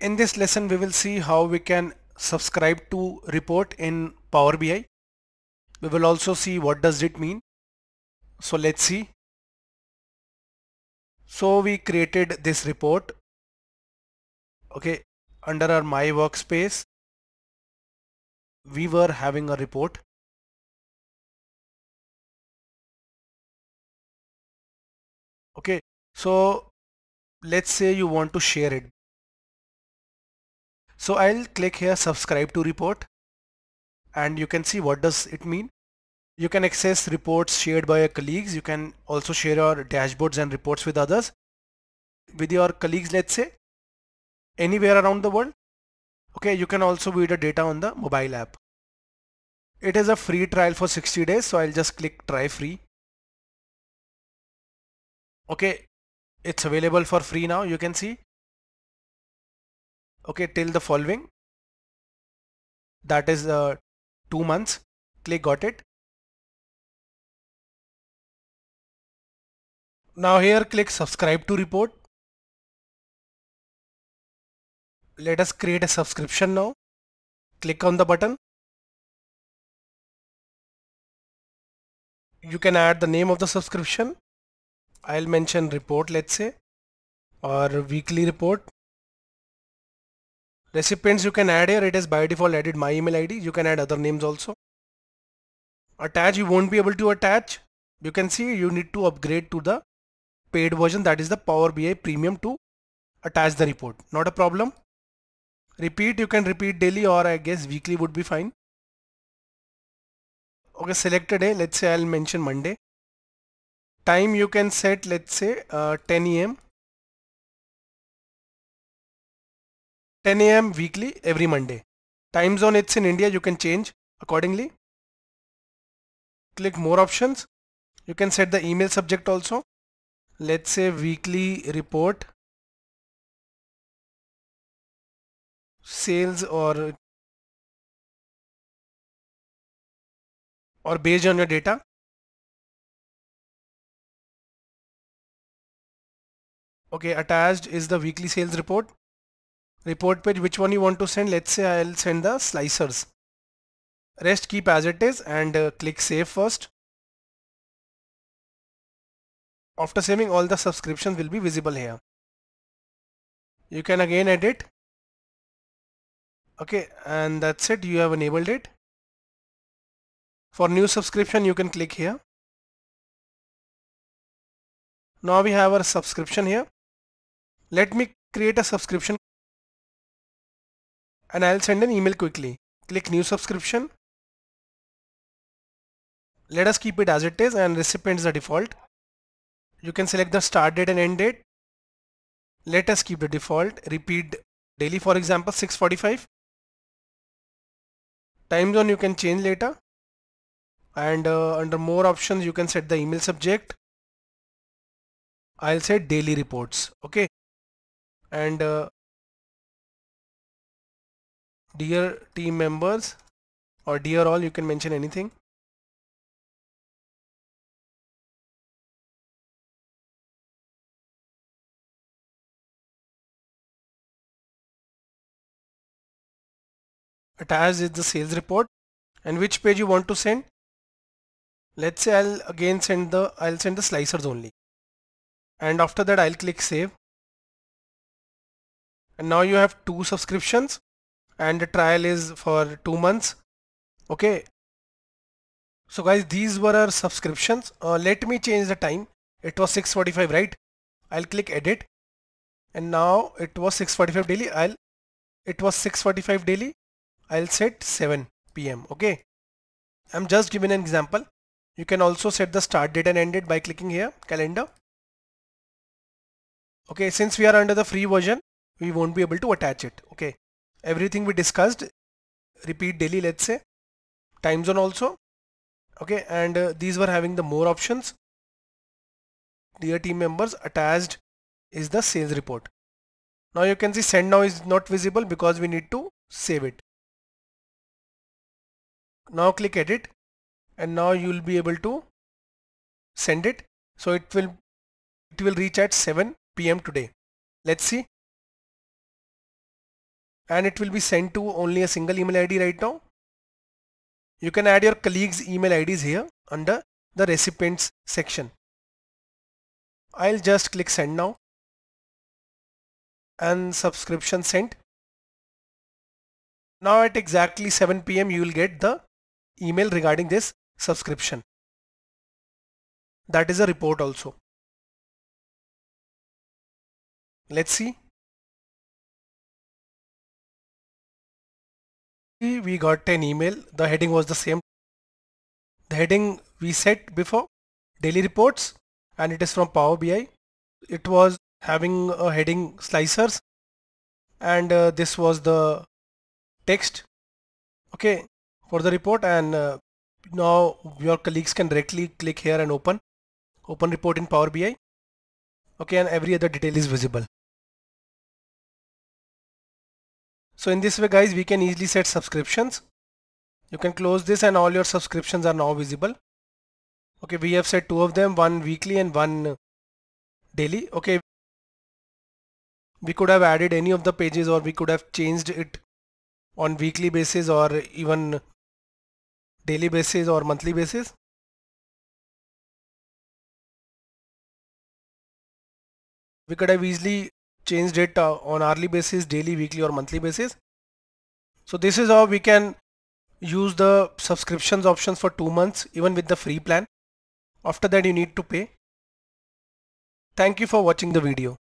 In this lesson we will see how we can subscribe to report in Power BI. We will also see what does it mean. So let's see. So we created this report okay under our my workspace we were having a report okay so let's say you want to share it so I'll click here subscribe to report and you can see what does it mean. You can access reports shared by your colleagues. You can also share your dashboards and reports with others. With your colleagues let's say anywhere around the world. Okay, you can also view the data on the mobile app. It is a free trial for 60 days so I'll just click try free. Okay, it's available for free now you can see okay till the following. That is uh, two months. Click got it. Now here click subscribe to report. Let us create a subscription now. Click on the button. You can add the name of the subscription. I'll mention report let's say or weekly report Recipients you can add here, it is by default added my email ID. You can add other names also. Attach, you won't be able to attach. You can see you need to upgrade to the paid version that is the Power BI Premium to attach the report. Not a problem. Repeat, you can repeat daily or I guess weekly would be fine. Okay, select a day. Let's say I'll mention Monday. Time you can set, let's say uh, 10 a.m. 10 a.m. weekly every Monday. Time zone it's in India you can change accordingly. Click more options. You can set the email subject also. Let's say weekly report sales or or based on your data. Okay, attached is the weekly sales report report page which one you want to send? Let's say I'll send the slicers. Rest keep as it is and uh, click save first. After saving all the subscriptions will be visible here. You can again edit. Okay and that's it. You have enabled it. For new subscription you can click here. Now we have our subscription here. Let me create a subscription and I'll send an email quickly. Click new subscription. Let us keep it as it is and recipient is the default. You can select the start date and end date. Let us keep the default. Repeat daily for example 645. Time zone you can change later. And uh, under more options you can set the email subject. I'll set daily reports. Okay. And uh, dear team members or dear all you can mention anything. Attached is the sales report. And which page you want to send? Let's say I'll again send the I'll send the slicers only. And after that I'll click save. And now you have two subscriptions and the trial is for two months. Okay. So guys these were our subscriptions. Uh, let me change the time. It was 645 right? I'll click edit. And now it was 645 daily. I'll it was 645 daily. I'll set 7 p.m. okay? I'm just giving an example. You can also set the start date and end date by clicking here calendar. Okay since we are under the free version we won't be able to attach it okay everything we discussed repeat daily let's say time zone also okay and uh, these were having the more options. Dear team members attached is the sales report. Now you can see send now is not visible because we need to save it. Now click edit and now you will be able to send it. So it will it will reach at 7 p.m. today. Let's see and it will be sent to only a single email ID right now. You can add your colleagues email IDs here under the recipients section. I'll just click send now and subscription sent. Now at exactly 7 pm you will get the email regarding this subscription. That is a report also. Let's see. We got an email. The heading was the same. The heading we set before daily reports and it is from Power BI. It was having a heading slicers and uh, this was the text okay for the report and uh, now your colleagues can directly click here and open open report in Power BI okay and every other detail is visible so in this way guys we can easily set subscriptions. You can close this and all your subscriptions are now visible. Okay we have set two of them one weekly and one daily. Okay we could have added any of the pages or we could have changed it on weekly basis or even daily basis or monthly basis. We could have easily changed it uh, on hourly basis daily weekly or monthly basis. So this is how we can use the subscriptions options for two months even with the free plan. After that you need to pay. Thank you for watching the video